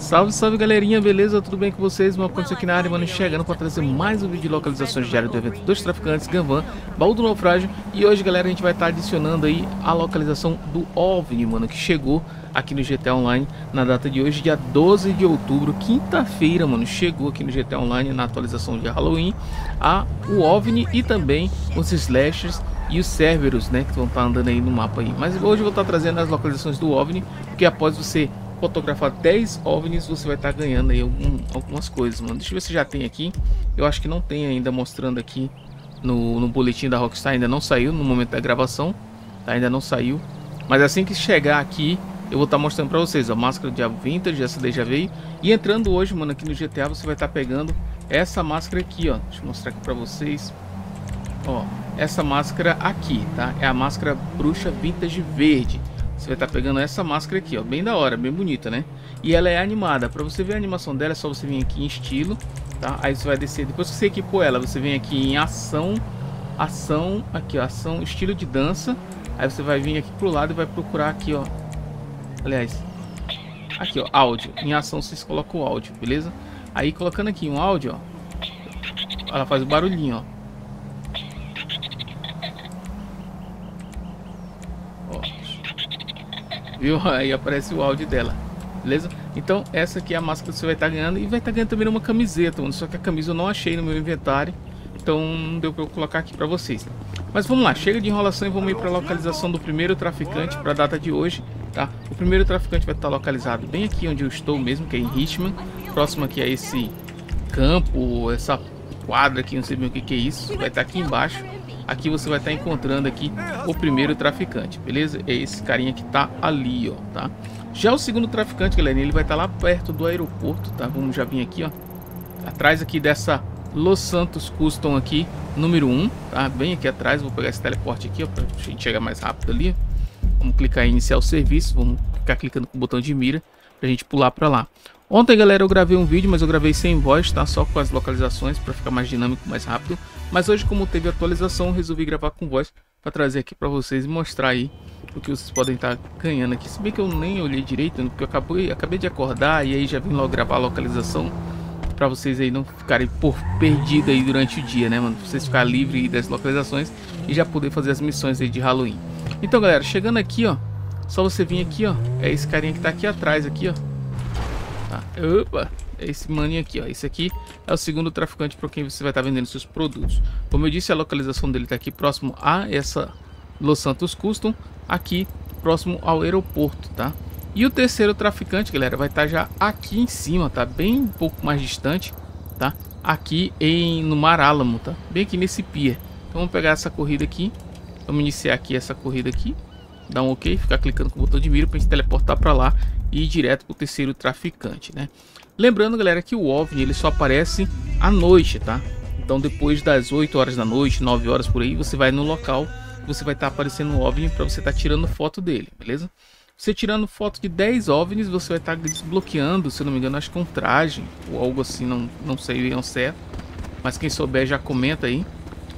Salve, salve galerinha, beleza? Tudo bem com vocês? Uma coisa aqui na área, mano, chegando para trazer mais um vídeo de localizações diárias do evento dos traficantes, Ganvan, baú do naufrágio E hoje, galera, a gente vai estar adicionando aí a localização do OVNI, mano, que chegou aqui no GTA Online na data de hoje, dia 12 de outubro, quinta-feira, mano, chegou aqui no GTA Online na atualização de Halloween a, o OVNI e também os slashers e os Cerberus, né, que vão estar andando aí no mapa aí. Mas hoje eu vou estar trazendo as localizações do OVNI, porque após você fotografar 10 OVNIs, você vai estar ganhando aí algum, algumas coisas, mano. Deixa eu ver se já tem aqui. Eu acho que não tem ainda mostrando aqui no, no boletim da Rockstar. Ainda não saiu no momento da gravação. Tá? Ainda não saiu. Mas assim que chegar aqui, eu vou estar mostrando para vocês. A máscara de Vintage, essa daí já veio. E entrando hoje, mano, aqui no GTA, você vai estar pegando essa máscara aqui, ó. Deixa eu mostrar aqui para vocês. Ó, essa máscara aqui, tá? É a máscara bruxa Vintage Verde. Você vai estar tá pegando essa máscara aqui, ó, bem da hora, bem bonita, né? E ela é animada. Para você ver a animação dela, é só você vir aqui em estilo, tá? Aí você vai descer, depois que você equipou ela, você vem aqui em ação, ação, aqui ó, ação, estilo de dança. Aí você vai vir aqui pro lado e vai procurar aqui, ó. Aliás, aqui ó, áudio. Em ação vocês colocam o áudio, beleza? Aí colocando aqui um áudio, ó, ela faz o barulhinho, ó. Viu? Aí aparece o áudio dela, beleza? Então essa aqui é a máscara que você vai estar tá ganhando e vai estar tá ganhando também uma camiseta, mano. Só que a camisa eu não achei no meu inventário, então não deu para eu colocar aqui para vocês. Mas vamos lá, chega de enrolação e vamos ir para a localização do primeiro traficante para a data de hoje, tá? O primeiro traficante vai estar tá localizado bem aqui onde eu estou mesmo, que é em Richmond, próximo aqui a esse campo, essa quadra aqui, não sei bem o que, que é isso, vai estar tá aqui embaixo aqui você vai estar encontrando aqui o primeiro traficante, beleza? É esse carinha que tá ali, ó, tá? Já o segundo traficante, galera, ele vai estar lá perto do aeroporto, tá? Vamos já vir aqui, ó. Atrás aqui dessa Los Santos Custom aqui, número 1, tá? Bem aqui atrás, vou pegar esse teleporte aqui, ó, pra gente chegar mais rápido ali. Vamos clicar em iniciar o serviço, vamos ficar clicando com o botão de mira pra gente pular pra lá. Ontem, galera, eu gravei um vídeo, mas eu gravei sem voz, tá? Só com as localizações para ficar mais dinâmico, mais rápido. Mas hoje, como teve atualização, resolvi gravar com voz para trazer aqui para vocês e mostrar aí o que vocês podem estar tá ganhando aqui. Se bem que eu nem olhei direito, porque eu acabei, acabei de acordar e aí já vim logo gravar a localização para vocês aí não ficarem por perdido aí durante o dia, né, mano? Pra vocês ficarem livres das localizações e já poder fazer as missões aí de Halloween. Então, galera, chegando aqui, ó, só você vir aqui, ó, é esse carinha que tá aqui atrás aqui, ó. Tá? Opa! É esse maninho aqui, ó. Esse aqui é o segundo traficante para quem você vai estar tá vendendo seus produtos. Como eu disse, a localização dele está aqui próximo a essa Los Santos Custom, aqui próximo ao aeroporto, tá? E o terceiro traficante, galera, vai estar tá já aqui em cima, tá? Bem um pouco mais distante, tá? Aqui em, no Mar Álamo, tá? Bem aqui nesse pier. Então vamos pegar essa corrida aqui. Vamos iniciar aqui essa corrida aqui. Dar um ok, ficar clicando com o botão de mira para gente teleportar para lá e ir direto para o terceiro traficante, né? Lembrando, galera, que o OVNI ele só aparece à noite, tá? Então depois das 8 horas da noite, 9 horas por aí, você vai no local, você vai estar tá aparecendo o OVNI para você estar tá tirando foto dele, beleza? Você tirando foto de 10 OVNIs, você vai estar tá desbloqueando, se não me engano, acho que um traje ou algo assim, não, não sei ao certo. Mas quem souber já comenta aí.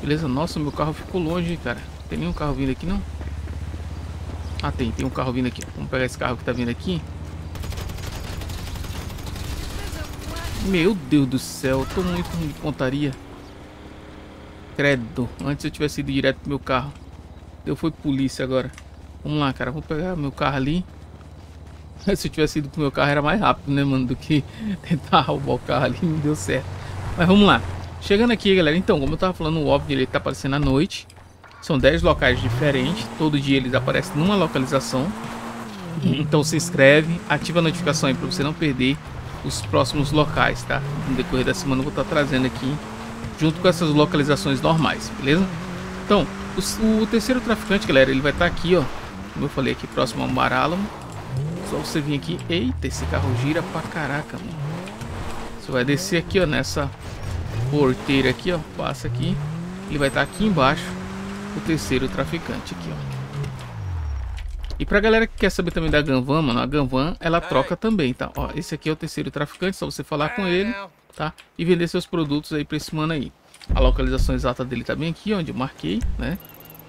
Beleza? Nossa, meu carro ficou longe, cara. Tem nenhum carro vindo aqui, não? Ah, tem. Tem um carro vindo aqui. Vamos pegar esse carro que tá vindo aqui. Meu Deus do céu, tô muito ruim de pontaria. Credo, antes eu tivesse ido direto pro meu carro. Eu fui polícia agora. Vamos lá, cara, vou pegar meu carro ali. Se eu tivesse ido pro meu carro era mais rápido, né, mano, do que tentar roubar o carro ali, não deu certo. Mas vamos lá. Chegando aqui, galera, então, como eu tava falando, o OVNI ele tá aparecendo à noite. São 10 locais diferentes, todo dia eles aparecem numa localização. Então se inscreve, ativa a notificação aí para você não perder os próximos locais, tá? No decorrer da semana eu vou estar trazendo aqui junto com essas localizações normais, beleza? Então, o, o terceiro traficante, galera, ele vai estar aqui, ó. Como eu falei aqui, próximo ao Mar Álamo. Só você vir aqui. Eita, esse carro gira pra caraca, mano. Você vai descer aqui, ó, nessa porteira aqui, ó. Passa aqui. Ele vai estar aqui embaixo. O terceiro traficante aqui, ó. E pra galera que quer saber também da Ganvan, mano, a Ganvan, ela troca também, tá? Ó, esse aqui é o terceiro traficante, só você falar com ele, tá? E vender seus produtos aí pra esse mano aí. A localização exata dele tá bem aqui, onde eu marquei, né?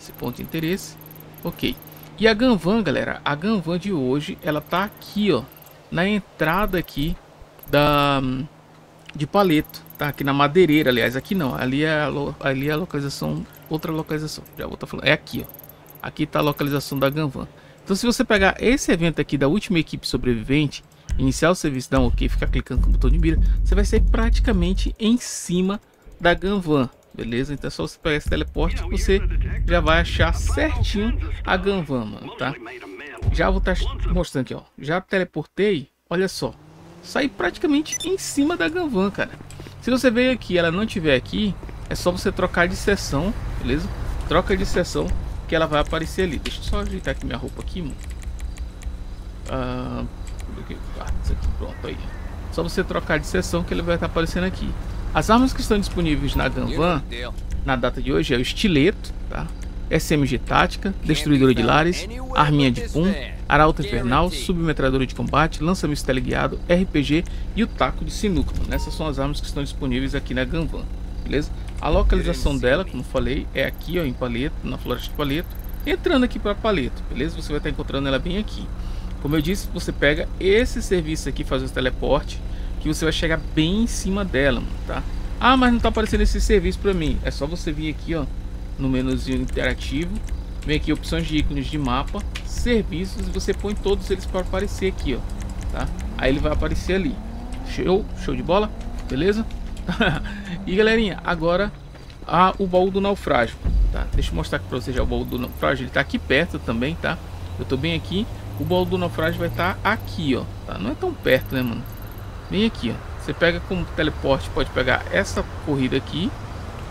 Esse ponto de interesse. Ok. E a Ganvan, galera, a Ganvan de hoje, ela tá aqui, ó. na entrada aqui da de Paleto, tá? Aqui na Madeireira, aliás, aqui não, ali é a, ali é a localização, outra localização, já vou estar tá falando, é aqui, ó. Aqui tá a localização da Ganvan. Então se você pegar esse evento aqui da última equipe sobrevivente, iniciar o serviço, dar um ok, ficar clicando com o botão de mira, você vai sair praticamente em cima da Ganvan, beleza? Então é só você pegar esse teleporte que você já vai achar certinho a Ganvan, mano, tá? Já vou estar tá mostrando aqui, ó. Já teleportei, olha só. Saí praticamente em cima da Ganvan, cara. Se você veio aqui ela não tiver aqui, é só você trocar de seção, beleza? Troca de seção que ela vai aparecer ali. Deixa eu só ajeitar aqui minha roupa aqui, mano. Ah, isso aqui, pronto aí. Só você trocar de seção que ele vai estar aparecendo aqui. As armas que estão disponíveis na Ganvan na data de hoje é o estileto, tá? SMG tática, destruidora de lares, arminha de pum, arauto infernal, submetralhadora de combate, lança-míssil teleguiado, RPG e o taco de sinuca. Essas são as armas que estão disponíveis aqui na Ganvan, beleza? A localização dela, como falei, é aqui ó, em Paleto, na floresta de Paleto. Entrando aqui para Paleto, beleza? Você vai estar encontrando ela bem aqui. Como eu disse, você pega esse serviço aqui, fazer o teleporte, que você vai chegar bem em cima dela, tá? Ah, mas não tá aparecendo esse serviço para mim. É só você vir aqui, ó, no menuzinho interativo. Vem aqui opções de ícones de mapa, serviços e você põe todos eles para aparecer aqui, ó, tá? Aí ele vai aparecer ali. Show, show de bola, beleza? e galerinha, agora a, o baú do naufrágio, tá? Deixa eu mostrar aqui para vocês já o baú do naufrágio, ele tá aqui perto também, tá? Eu tô bem aqui. O baú do naufrágio vai estar tá aqui, ó, tá? Não é tão perto, né, mano? Bem aqui, ó. Você pega como teleporte, pode pegar essa corrida aqui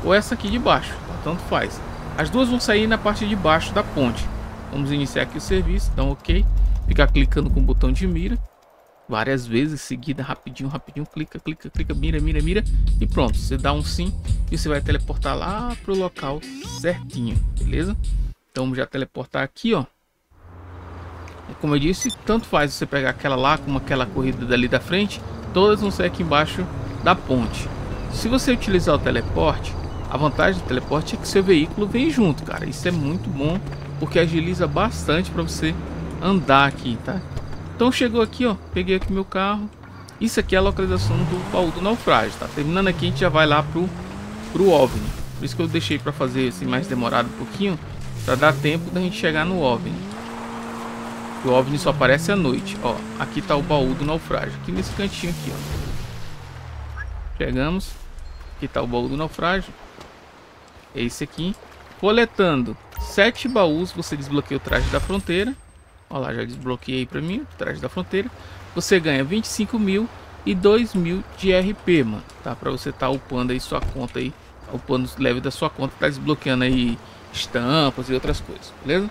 ou essa aqui de baixo, tá? tanto faz. As duas vão sair na parte de baixo da ponte. Vamos iniciar aqui o serviço, então ok. Ficar clicando com o botão de mira. Várias vezes seguida, rapidinho, rapidinho, clica, clica, clica, mira, mira, mira. E pronto, você dá um sim e você vai teleportar lá pro local certinho, beleza? Então vamos já teleportar aqui, ó. E como eu disse, tanto faz você pegar aquela lá como aquela corrida dali da frente. Todas vão sair aqui embaixo da ponte. Se você utilizar o teleporte, a vantagem do teleporte é que seu veículo vem junto, cara. Isso é muito bom, porque agiliza bastante para você andar aqui, tá? Então chegou aqui, ó. Peguei aqui meu carro. Isso aqui é a localização do baú do naufrágio, tá? Terminando aqui, a gente já vai lá pro, pro OVNI. Por isso que eu deixei para fazer assim mais demorado um pouquinho, para dar tempo da gente chegar no OVNI. O OVNI só aparece à noite, ó. Aqui tá o baú do naufrágio, aqui nesse cantinho aqui, ó. Chegamos. Aqui tá o baú do naufrágio. É esse aqui. Coletando sete baús, você desbloqueia o traje da fronteira. Olha lá, já desbloqueei para mim traje da fronteira. Você ganha 25 mil e 2 mil de RP, mano. Tá? Para você tá upando aí sua conta aí. Upando o level da sua conta. Tá desbloqueando aí estampas e outras coisas, beleza?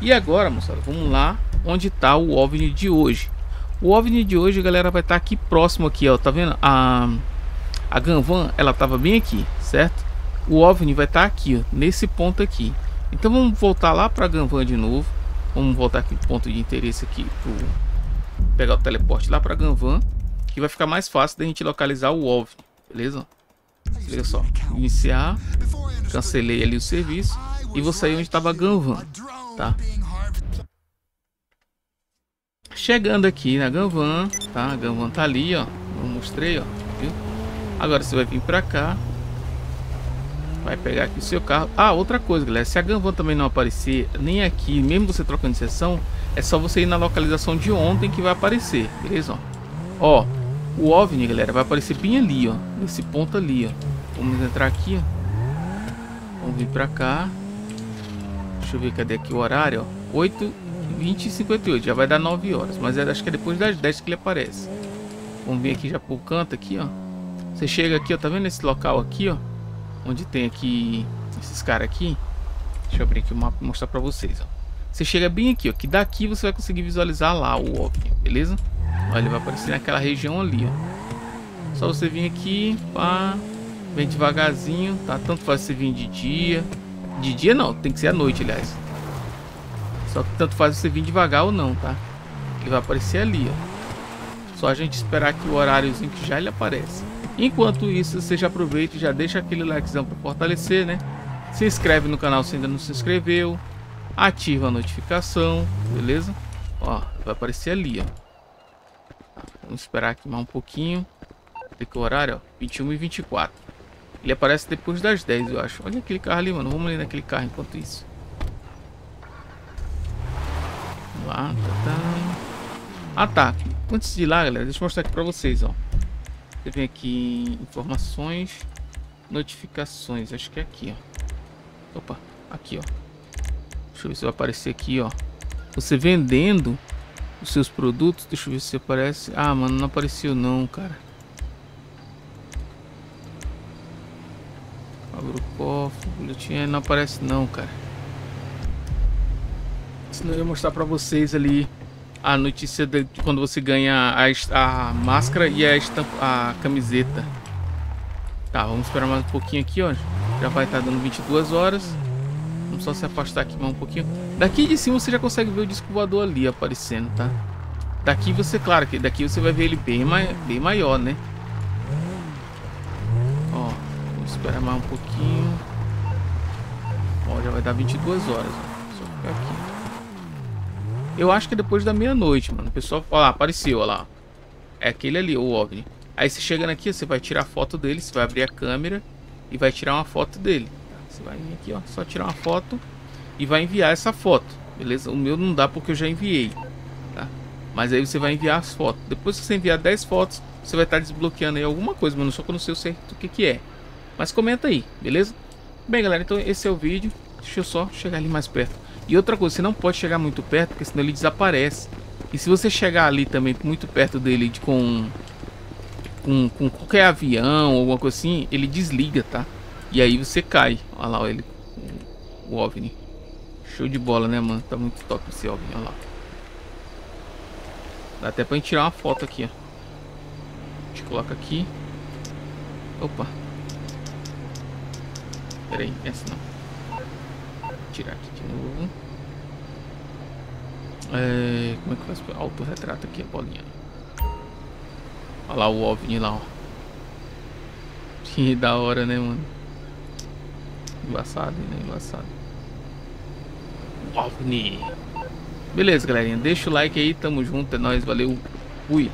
E agora, moçada, vamos lá onde tá o OVNI de hoje. O OVNI de hoje, galera, vai estar tá aqui próximo aqui, ó. Tá vendo? A, a Ganvan, ela tava bem aqui, certo? o OVNI vai estar tá aqui, ó, nesse ponto aqui. Então vamos voltar lá para Ganvan de novo. Vamos voltar aqui pro ponto de interesse aqui, pro... pegar o teleporte lá para Ganvan, que vai ficar mais fácil da gente localizar o OVNI, beleza? Olha só, iniciar, cancelei ali o serviço e vou sair onde estava Ganvan, tá? Chegando aqui na Ganvan, tá? A Ganvan tá ali, ó. Eu mostrei, ó. Viu? Agora você vai vir para cá, Vai pegar aqui o seu carro. Ah, outra coisa, galera. Se a Ganvan também não aparecer, nem aqui, mesmo você trocando de sessão, é só você ir na localização de ontem que vai aparecer, beleza? Ó, o OVNI, galera, vai aparecer bem ali, ó. Nesse ponto ali, ó. Vamos entrar aqui, ó. Vamos vir pra cá. Deixa eu ver, cadê aqui o horário, ó. 8, 20 e 58. Já vai dar 9 horas. Mas é, acho que é depois das 10 que ele aparece. Vamos vir aqui já pro canto aqui, ó. Você chega aqui, ó. Tá vendo esse local aqui, ó? Onde tem aqui esses caras aqui. Deixa eu abrir aqui o mapa e mostrar pra vocês, ó. Você chega bem aqui, ó, que daqui você vai conseguir visualizar lá o OVNI, beleza? Olha, ele vai aparecer naquela região ali, ó. Só você vir aqui, pá, vem devagarzinho, tá? Tanto faz você vir de dia. De dia não, tem que ser à noite, aliás. Só que tanto faz você vir devagar ou não, tá? Ele vai aparecer ali, ó. Só a gente esperar aqui o horáriozinho que já ele aparece. Enquanto isso, você já aproveita e já deixa aquele likezão para fortalecer, né? Se inscreve no canal se ainda não se inscreveu. Ativa a notificação, beleza? Ó, vai aparecer ali, ó. Vamos esperar aqui mais um pouquinho. Tem que o horário, ó. 21 e 24. Ele aparece depois das 10, eu acho. Olha aquele carro ali, mano. Vamos ali naquele carro enquanto isso. Vamos lá. Tá, tá. Ah, tá. Antes de ir lá, galera, deixa eu mostrar aqui pra vocês, ó. Você vem aqui em informações, notificações. Acho que é aqui, ó. Opa, aqui, ó. Deixa eu ver se vai aparecer aqui, ó. Você vendendo os seus produtos. Deixa eu ver se aparece. Ah, mano, não apareceu não, cara. Abre o cofre, boletim. É, não aparece não, cara. Senão eu ia mostrar pra vocês ali a notícia de quando você ganha a, a máscara e a, estampa, a camiseta. Tá, vamos esperar mais um pouquinho aqui, ó. Já vai estar tá dando 22 horas. Vamos só se afastar aqui mais um pouquinho. Daqui de cima você já consegue ver o disco voador ali aparecendo, tá? Daqui você, claro, que daqui você vai ver ele bem, mai bem maior, né? Ó, vamos esperar mais um pouquinho. Ó, já vai dar 22 horas, ó. Só ficar aqui. Eu acho que é depois da meia-noite, mano. O pessoal, ó lá, apareceu, lá. É aquele ali, o OVNI. Aí você chegando aqui, você vai tirar foto dele, você vai abrir a câmera e vai tirar uma foto dele. Você vai vir aqui, ó, só tirar uma foto e vai enviar essa foto, beleza? O meu não dá porque eu já enviei, tá? Mas aí você vai enviar as fotos. Depois que você enviar 10 fotos, você vai estar desbloqueando aí alguma coisa, mano, só que eu não sei o certo o que que é. Mas comenta aí, beleza? Bem, galera, então esse é o vídeo. Deixa eu só chegar ali mais perto. E outra coisa, você não pode chegar muito perto, porque senão ele desaparece. E se você chegar ali também muito perto dele de, com, com, com qualquer avião ou alguma coisa assim, ele desliga, tá? E aí você cai. Olha lá, ele, o OVNI. Show de bola, né, mano? Tá muito top esse OVNI, olha lá. Dá até pra gente tirar uma foto aqui, ó. A gente coloca aqui. Opa. Pera aí, essa não tirar aqui de novo. É, como é que faz? Autorretrato aqui a bolinha. Olha lá o OVNI lá, ó. Que da hora, né, mano? Embaçado, né? Embaçado. OVNI. Beleza, galerinha. Deixa o like aí. Tamo junto. É nóis. Valeu. Fui.